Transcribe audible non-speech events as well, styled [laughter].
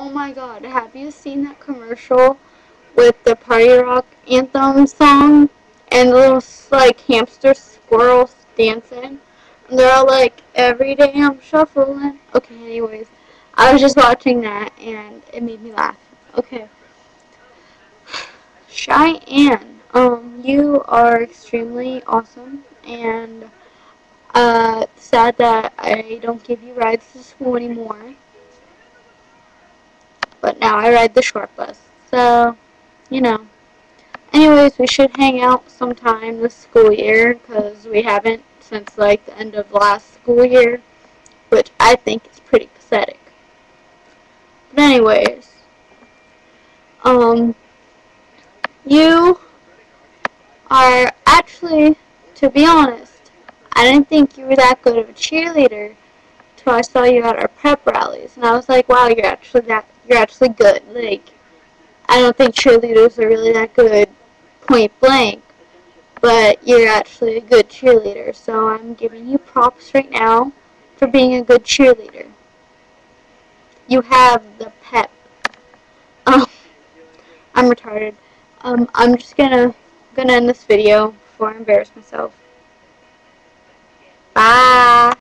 oh my god, have you seen that commercial with the Party Rock Anthem song? And the little, like, hamster squirrels dancing? And they're all like, every day I'm shuffling. Okay, anyways. I was just watching that and it made me laugh. Okay. [sighs] Cheyenne, um, you are extremely awesome and uh, sad that I don't give you rides to school anymore. Now I ride the short bus. So, you know. Anyways, we should hang out sometime this school year because we haven't since like the end of last school year, which I think is pretty pathetic. But anyways, um, you are actually, to be honest, I didn't think you were that good of a cheerleader until I saw you at our prep rallies, and I was like, wow, you're actually that, you're actually good. Like, I don't think cheerleaders are really that good, point blank, but you're actually a good cheerleader, so I'm giving you props right now for being a good cheerleader. You have the pep. Um, [laughs] I'm retarded. Um, I'm just gonna gonna end this video before I embarrass myself. Bye.